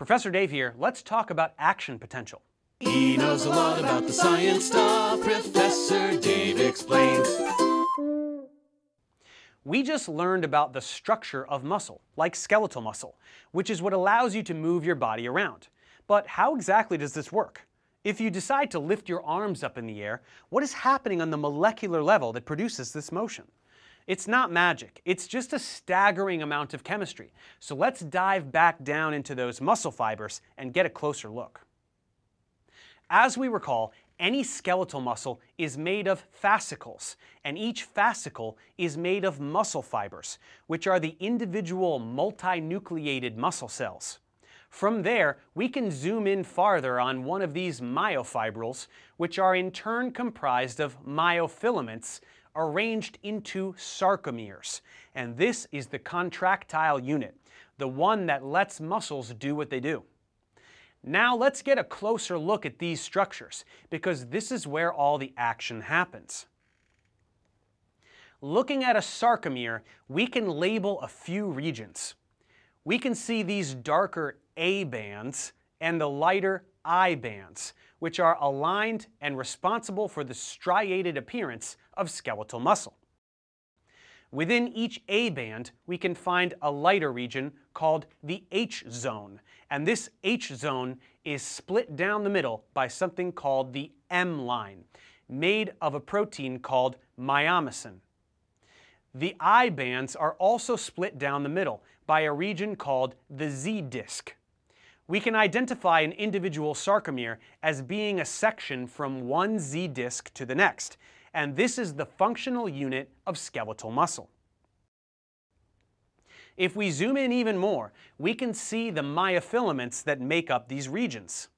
Professor Dave here. Let's talk about action potential. He knows a lot about the science stuff. Professor Dave explains. We just learned about the structure of muscle, like skeletal muscle, which is what allows you to move your body around. But how exactly does this work? If you decide to lift your arms up in the air, what is happening on the molecular level that produces this motion? It's not magic, it's just a staggering amount of chemistry. So let's dive back down into those muscle fibers and get a closer look. As we recall, any skeletal muscle is made of fascicles, and each fascicle is made of muscle fibers, which are the individual multinucleated muscle cells. From there, we can zoom in farther on one of these myofibrils, which are in turn comprised of myofilaments arranged into sarcomeres. And this is the contractile unit, the one that lets muscles do what they do. Now let's get a closer look at these structures, because this is where all the action happens. Looking at a sarcomere, we can label a few regions. We can see these darker A bands and the lighter I bands, which are aligned and responsible for the striated appearance of skeletal muscle. Within each A band, we can find a lighter region called the H zone, and this H zone is split down the middle by something called the M line, made of a protein called myomesin. The I bands are also split down the middle by a region called the Z disc. We can identify an individual sarcomere as being a section from one Z disc to the next, and this is the functional unit of skeletal muscle. If we zoom in even more, we can see the myofilaments that make up these regions.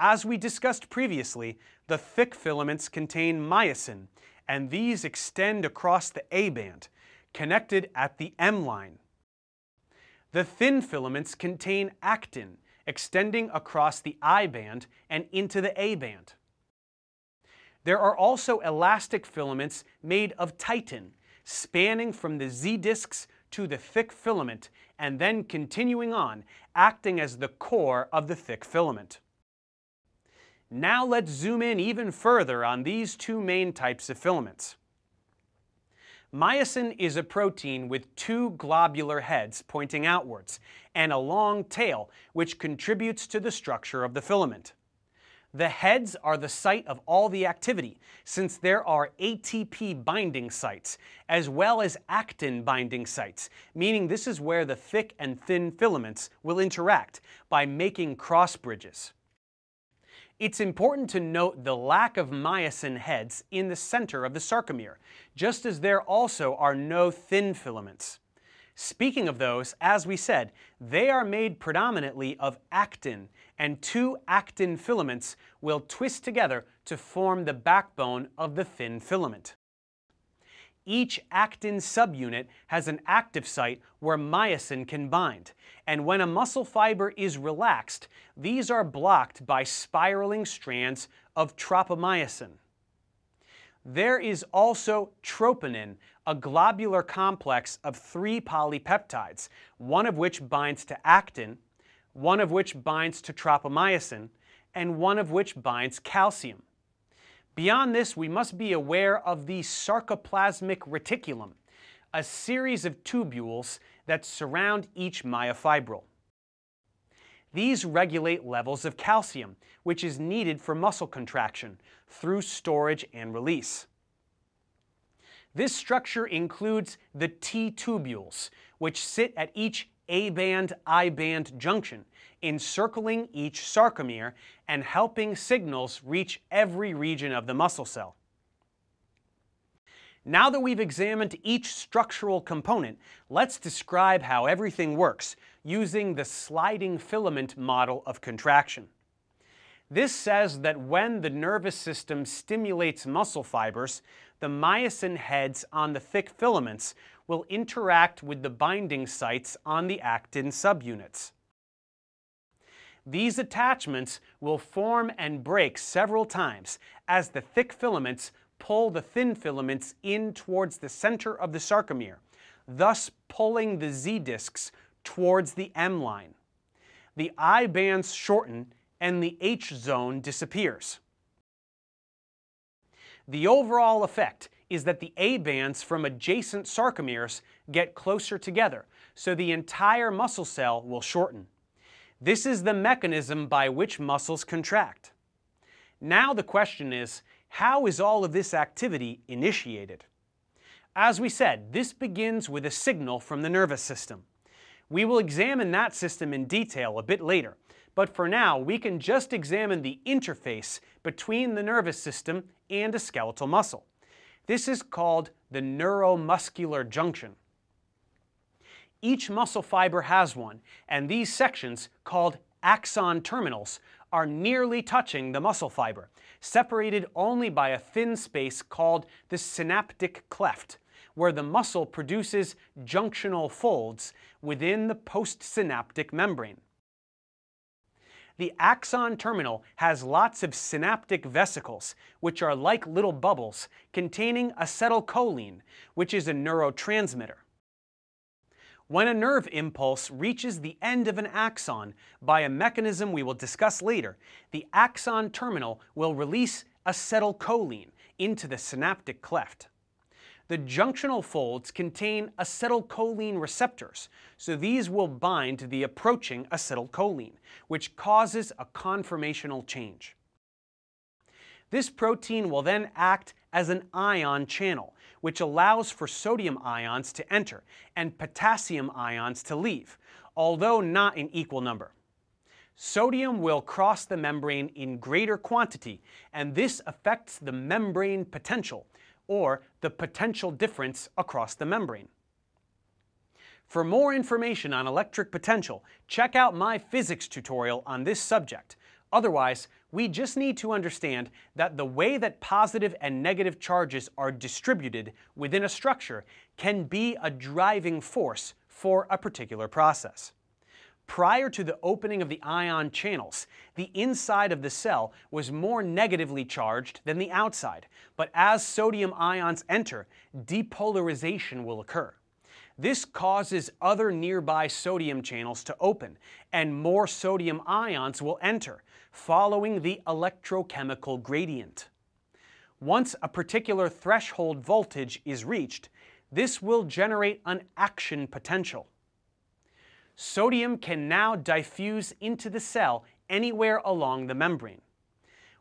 As we discussed previously, the thick filaments contain myosin, and these extend across the A band, connected at the M line. The thin filaments contain actin, extending across the I band and into the A band. There are also elastic filaments made of titin, spanning from the Z discs to the thick filament and then continuing on, acting as the core of the thick filament. Now let's zoom in even further on these two main types of filaments. Myosin is a protein with two globular heads pointing outwards and a long tail which contributes to the structure of the filament. The heads are the site of all the activity, since there are ATP binding sites, as well as actin binding sites, meaning this is where the thick and thin filaments will interact by making cross bridges. It's important to note the lack of myosin heads in the center of the sarcomere, just as there also are no thin filaments. Speaking of those, as we said, they are made predominantly of actin, and two actin filaments will twist together to form the backbone of the thin filament. Each actin subunit has an active site where myosin can bind, and when a muscle fiber is relaxed, these are blocked by spiraling strands of tropomyosin. There is also troponin, a globular complex of three polypeptides, one of which binds to actin, one of which binds to tropomyosin, and one of which binds calcium. Beyond this, we must be aware of the sarcoplasmic reticulum, a series of tubules that surround each myofibril. These regulate levels of calcium, which is needed for muscle contraction through storage and release. This structure includes the T-tubules, which sit at each A-band, I-band junction, encircling each sarcomere and helping signals reach every region of the muscle cell. Now that we've examined each structural component, let's describe how everything works using the sliding filament model of contraction. This says that when the nervous system stimulates muscle fibers, the myosin heads on the thick filaments will interact with the binding sites on the actin subunits. These attachments will form and break several times as the thick filaments pull the thin filaments in towards the center of the sarcomere, thus pulling the Z discs towards the M line. the I bands shorten and the H zone disappears. The overall effect is that the A bands from adjacent sarcomeres get closer together, so the entire muscle cell will shorten. This is the mechanism by which muscles contract. Now the question is, how is all of this activity initiated? As we said, this begins with a signal from the nervous system. We will examine that system in detail a bit later, but for now we can just examine the interface between the nervous system and a skeletal muscle. This is called the neuromuscular junction. Each muscle fiber has one, and these sections, called axon terminals, are nearly touching the muscle fiber, separated only by a thin space called the synaptic cleft, where the muscle produces junctional folds within the postsynaptic membrane. The axon terminal has lots of synaptic vesicles, which are like little bubbles containing acetylcholine, which is a neurotransmitter. When a nerve impulse reaches the end of an axon by a mechanism we will discuss later, the axon terminal will release acetylcholine into the synaptic cleft. The junctional folds contain acetylcholine receptors, so these will bind to the approaching acetylcholine, which causes a conformational change. This protein will then act as an ion channel, which allows for sodium ions to enter and potassium ions to leave, although not in equal number. Sodium will cross the membrane in greater quantity, and this affects the membrane potential, or the potential difference across the membrane. For more information on electric potential, check out my physics tutorial on this subject. Otherwise, we just need to understand that the way that positive and negative charges are distributed within a structure can be a driving force for a particular process. Prior to the opening of the ion channels, the inside of the cell was more negatively charged than the outside, but as sodium ions enter, depolarization will occur. This causes other nearby sodium channels to open, and more sodium ions will enter, following the electrochemical gradient. Once a particular threshold voltage is reached, this will generate an action potential. Sodium can now diffuse into the cell anywhere along the membrane.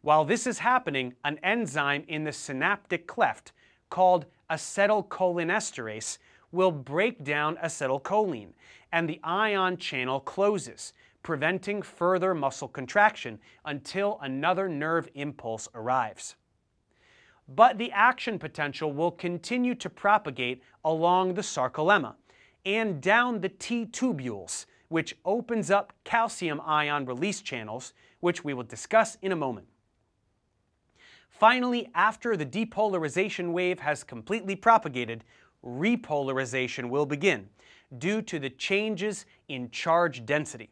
While this is happening, an enzyme in the synaptic cleft called acetylcholinesterase will break down acetylcholine, and the ion channel closes, preventing further muscle contraction until another nerve impulse arrives. But the action potential will continue to propagate along the sarcolemma and down the T tubules, which opens up calcium ion release channels, which we will discuss in a moment. Finally, after the depolarization wave has completely propagated, repolarization will begin due to the changes in charge density.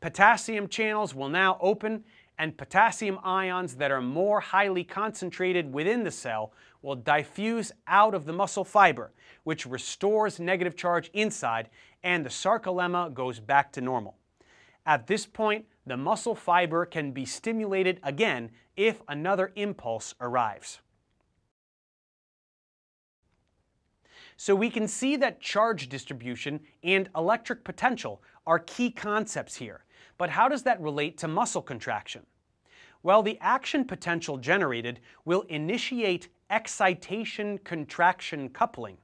Potassium channels will now open and potassium ions that are more highly concentrated within the cell will diffuse out of the muscle fiber, which restores negative charge inside and the sarcolemma goes back to normal. At this point, the muscle fiber can be stimulated again if another impulse arrives. So we can see that charge distribution and electric potential are key concepts here, but how does that relate to muscle contraction? Well, the action potential generated will initiate excitation-contraction coupling.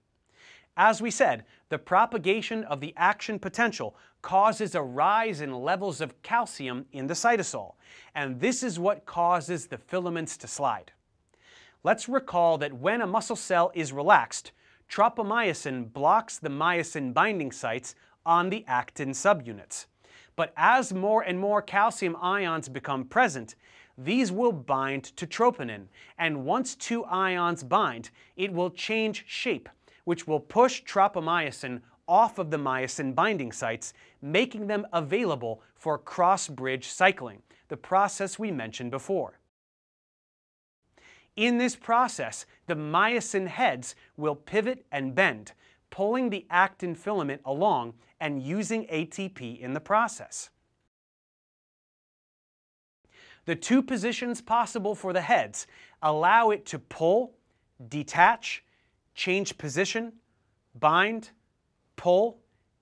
As we said, the propagation of the action potential causes a rise in levels of calcium in the cytosol, and this is what causes the filaments to slide. Let's recall that when a muscle cell is relaxed, tropomyosin blocks the myosin binding sites on the actin subunits. But as more and more calcium ions become present, these will bind to troponin, and once two ions bind, it will change shape, which will push tropomyosin off of the myosin binding sites, making them available for cross-bridge cycling, the process we mentioned before. In this process, the myosin heads will pivot and bend, pulling the actin filament along and using ATP in the process. The two positions possible for the heads allow it to pull, detach, change position, bind, pull,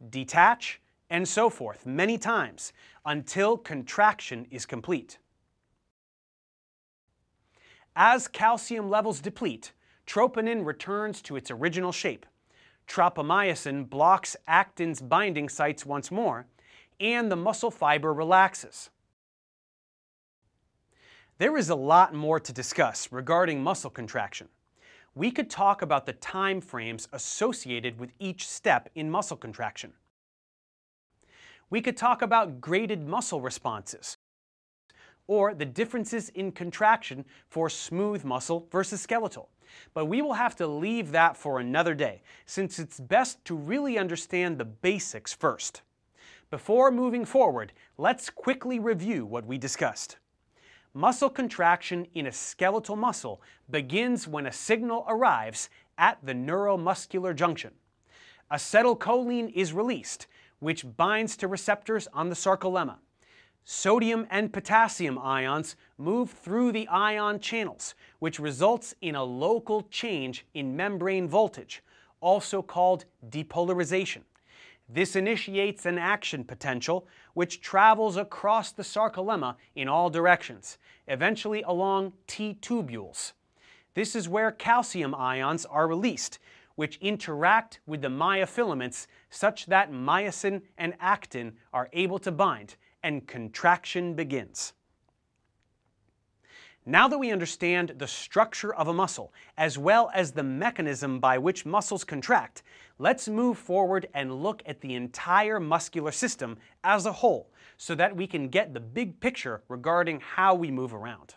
detach, and so forth many times until contraction is complete. As calcium levels deplete, troponin returns to its original shape. Tropomyosin blocks actin's binding sites once more, and the muscle fiber relaxes. There is a lot more to discuss regarding muscle contraction. We could talk about the time frames associated with each step in muscle contraction. We could talk about graded muscle responses, or the differences in contraction for smooth muscle versus skeletal. But we will have to leave that for another day, since it's best to really understand the basics first. Before moving forward, let's quickly review what we discussed. Muscle contraction in a skeletal muscle begins when a signal arrives at the neuromuscular junction. Acetylcholine is released, which binds to receptors on the sarcolemma. Sodium and potassium ions move through the ion channels, which results in a local change in membrane voltage, also called depolarization. This initiates an action potential which travels across the sarcolemma in all directions, eventually along T tubules. This is where calcium ions are released, which interact with the myofilaments such that myosin and actin are able to bind, and contraction begins. Now that we understand the structure of a muscle, as well as the mechanism by which muscles contract, let's move forward and look at the entire muscular system as a whole so that we can get the big picture regarding how we move around.